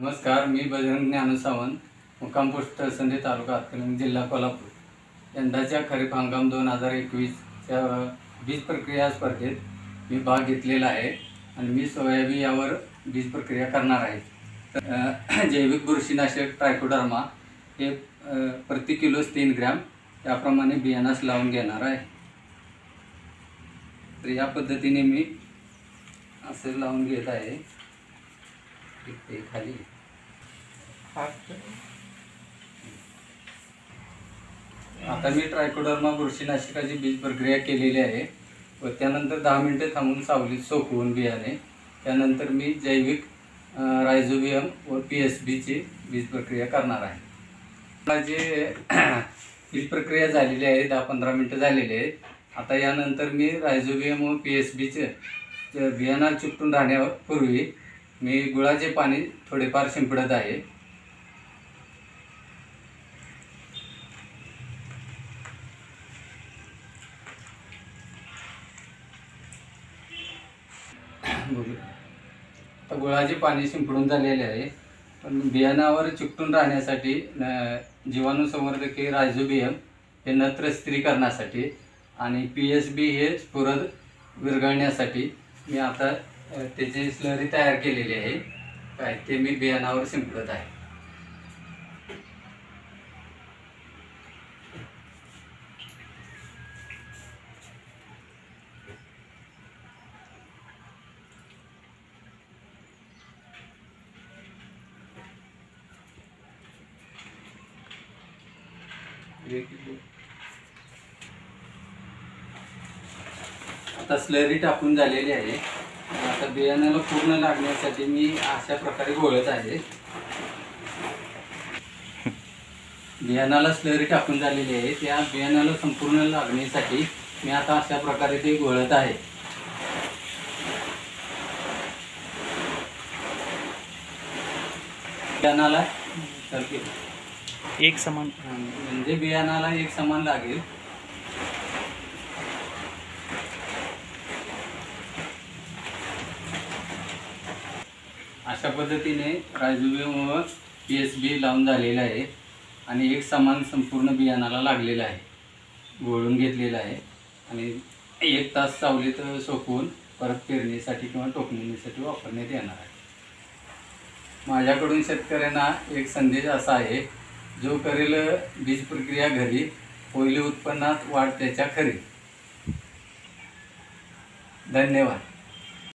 नमस्कार मी बजरंग ज्ञान सावंत मुक्काम पोस्ट संधी तालुका हातकणंगले जिल्हा कोल्हापूर. यंदाच्या खरीप हंगाम दोन हजार एकवीसच्या बीज प्रक्रिया स्पर्धेत मी भाग घेतलेला आहे आणि मी सोयाबीन यावर बीज प्रक्रिया करणार आहे. तर, जैविक बुरशीनाशक ट्रायकोडर्मा हे प्रति किलोस तीन ग्रॅम त्याप्रमाणे बियाणास लावून घेणार आहे. तर या पद्धतीने मी असं लावून घेत आहे. इथे खाली. आता मी ट्रायकोडर्मा बुरशीनाशिकाची बीज प्रक्रिया केलेली आहे. व त्यानंतर दहा मिनटं थांबून सावलीत सोकवून बियाणे. त्यानंतर मी जैविक रायझोबियम व पी एस बीची बीज प्रक्रिया करणार आहे. माझी बीज प्रक्रिया झालेली आहे दहा पंधरा मिनटं झालेली आहेत. आता यानंतर मी रायझोबियम व पी एस बीचे बियाणा चुकटून राहण्यापूर्वी मी गुळाचे पाणी थोडेफार शिंपडत आहे. आता गुळाचे पाणी शिंपडून झालेले आहे. पण बियाणावर चिकटून राहण्यासाठी न- जीवाणू रायझोबियम हे नत्र स्त्रीकरणासाठी आणि पी एस बी हे स्फुरद विरघळण्यासाठी मी आता त्याची स्लरी तयार केलेली आहे. काय ते मी बियाणावर शिंपडत आहे. आता स्लरी टाकून झालेली आहे. आता बियाण्याला पूर्ण लागण्यासाठी मी अशा प्रकारे गोळत आहे. बियाणाला स्लरी टाकून झालेली आहे. त्या बियाण्याला संपूर्ण लागण्यासाठी मी आता अशा प्रकारे ते गोळत आहे. बियाणाला एक समान. म्हणजे बियाणाला एक समान लागेल. अशा पद्धतीने रायझोबियम पी एस बी लावून झालेलं आहे आणि एक समान संपूर्ण बियाणाला लागलेलं आहे. गोळून घेतलेलं आहे. आणि एक तास सावलीत सोपून परत पेरणीसाठी किंवा टोकणीसाठी वापरण्यात येणार आहे. माझ्याकडून शेतकऱ्यांना एक संदेश असा आहे जो करेल बीज प्रक्रिया घरी पहिले उत्पन्नात वाढ त्याच्या खरी. धन्यवाद.